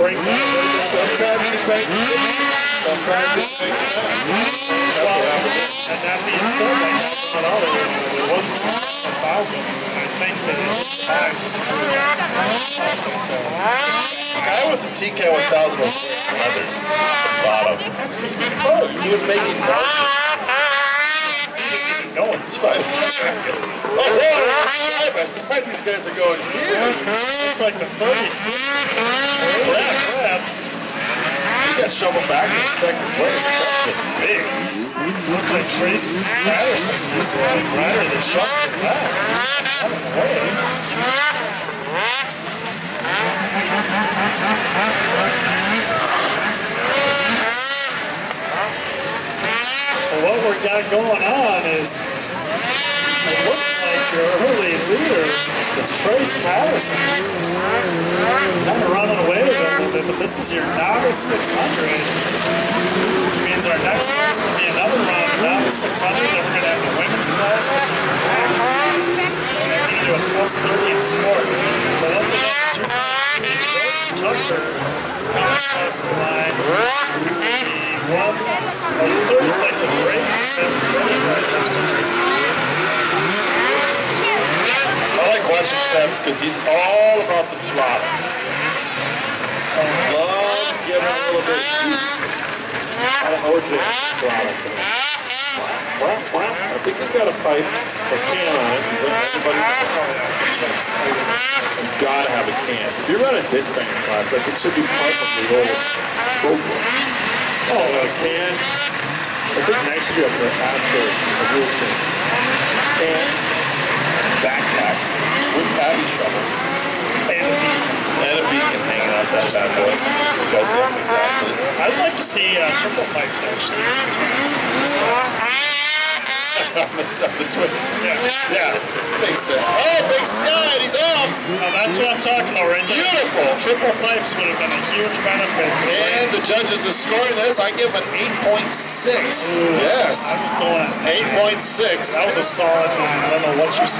brings out a little bit Sometimes you think, sometimes you well, and that being said, like I said earlier, it wasn't a thousand. I think that his size was improved. The guy with the TK 1000 was wearing leathers, top and bottom. He was making margin. Going Side oh, side by side, these guys are going huge. Looks like the 36 reps. He got shoveled back in second place. That's big. Looks like Trace Patterson is uh, rider that it back. So what we got going on is it looks like your leader is Trace Patterson. Kind of running away with it a little bit, but this is your novice 600, which means our next race will be another round of novice 600. Then we're going to have the women's class, which is back. And we're going to do a plus 30 in sport. So that's another two Tucker across the line. The one, oh, 36 of great. I like watching Steps because he's all about the throttle. Loves giving a little bit of juice. I don't know throttle today. Well, I think he's got a pipe or can on it. Everybody. You gotta have a can. If you run a ditch banging class, like it should be part of the whole program. Oh, a can. I think next year I'm gonna ask for a rule change. And backpack with paddy shovel And a beat. and a beacon hanging that bad boy. Because exactly. I'd like to see uh, triple pipes actually. the, the twin. Yeah. Yeah, makes sense. Oh, big sky, he's off. Now that's what I'm talking about right there. Beautiful. Triple pipes would have been a huge benefit And the judges are scoring this. I give an 8.6. Yes, I was going 8.6. That was a solid one. I don't know what you saw.